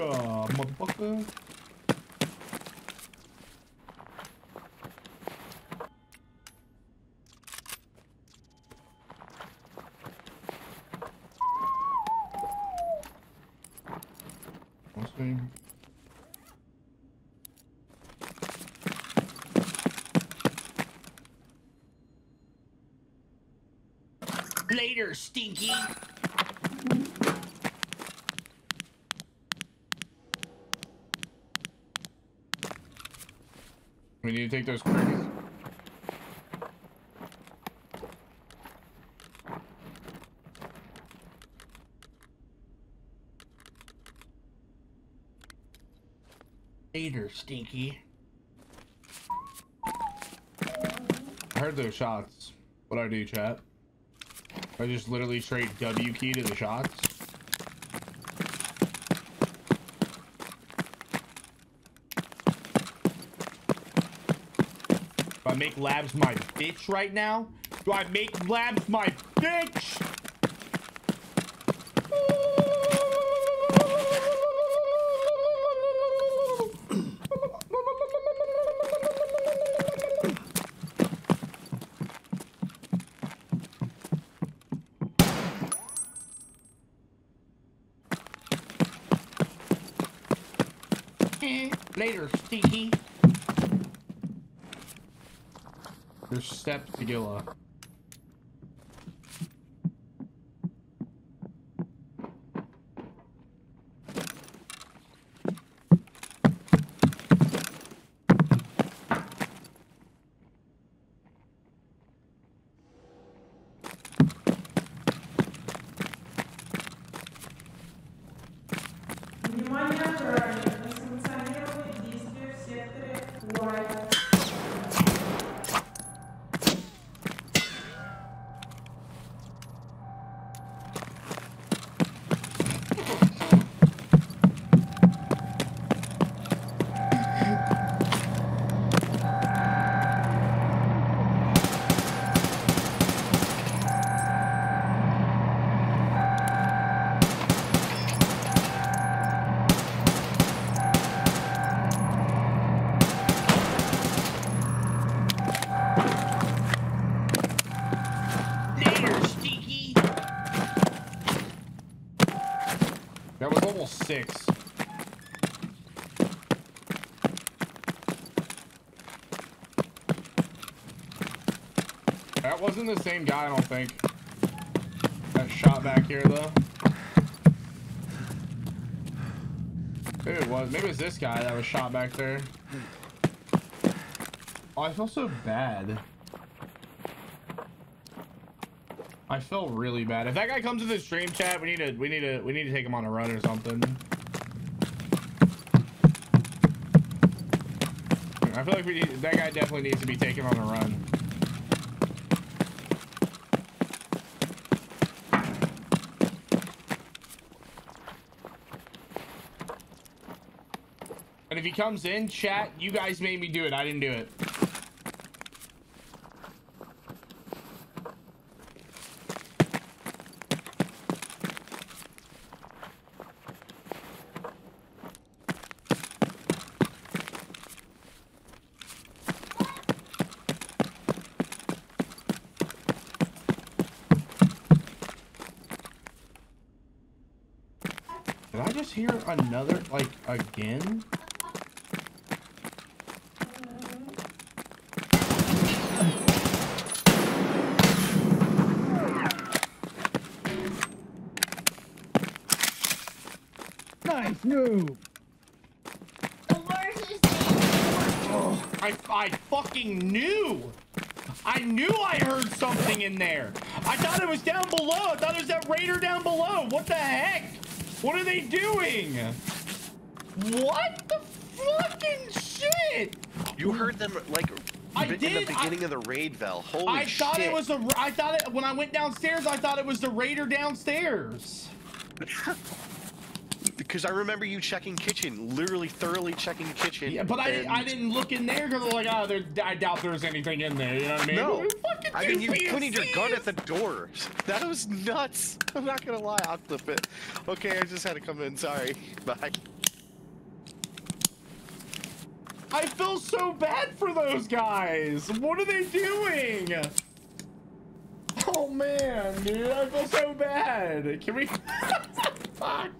Motherfucker. Later, Stinky. We need to take those crates. Later, Stinky. I heard those shots. What I do, chat? I just literally straight W key to the shots. Do I make labs my bitch right now? Do I make labs my bitch? Eh, Later, Stinky. There's steps to go up. That wasn't the same guy, I don't think. That shot back here, though. Maybe it was. Maybe it's this guy that was shot back there. Oh, I feel so bad. I feel really bad. If that guy comes to the stream chat, we need to we need to we need to take him on a run or something. I feel like we need, that guy definitely needs to be taken on a run. And if he comes in, chat, you guys made me do it. I didn't do it. Just hear another, like, again? Nice move. I, I fucking knew! I knew I heard something in there! I thought it was down below! I thought it was that raider down below! What the heck? What are they doing? What the fucking shit? You heard them like I in did, the I- beginning of the raid, Vel. Holy shit. I shit! thought it was the. I thought it when I went downstairs. I thought it was the raider downstairs. because I remember you checking kitchen, literally thoroughly checking kitchen. Yeah, but I, and- I didn't look in there because I was like, oh, there, I doubt there's anything in there. You know what I mean? No, Fucking I mean you pointed your gun at the door. That was nuts. I'm not gonna lie, I'll clip it. Okay, I just had to come in. Sorry. Bye. I feel so bad for those guys. What are they doing? Oh man, dude, I feel so bad. Can we? Fuck.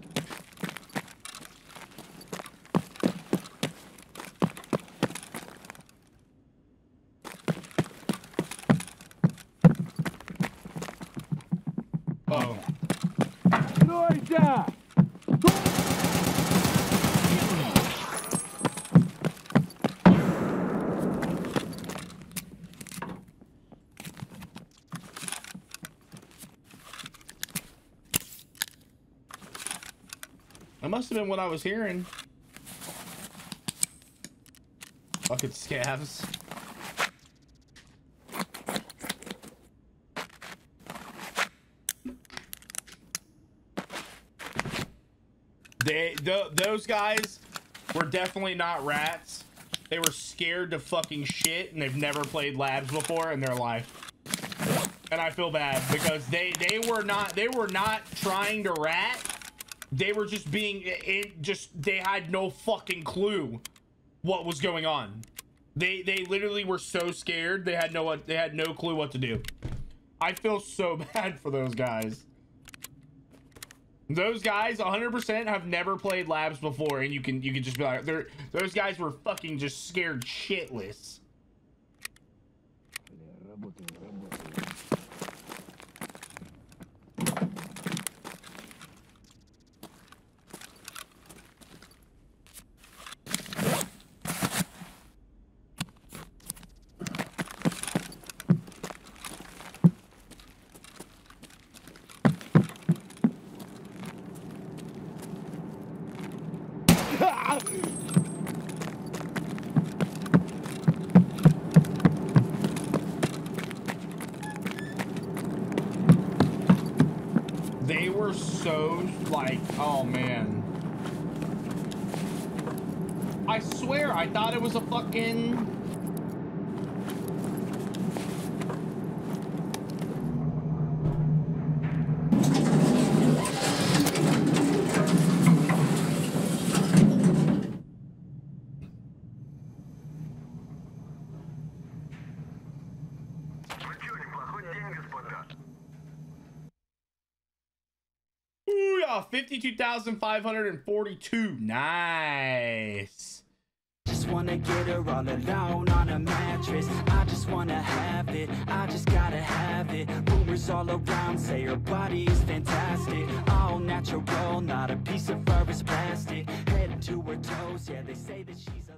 That must have been what I was hearing. Fucking scavs. They, th those guys were definitely not rats. They were scared to fucking shit, and they've never played labs before in their life. And I feel bad because they they were not they were not trying to rat. They were just being it just they had no fucking clue what was going on. They they literally were so scared they had no they had no clue what to do. I feel so bad for those guys. Those guys 100% have never played labs before and you can you can just be like those guys were fucking just scared shitless. They were so like, oh man. I swear I thought it was a fucking Yeah, 52,542. Nice. Just wanna get her all alone on a mattress. I just wanna have it, I just gotta have it. Rumors all around say her body is fantastic. All natural, not a piece of fur is plastic. Head to her toes, yeah they say that she's a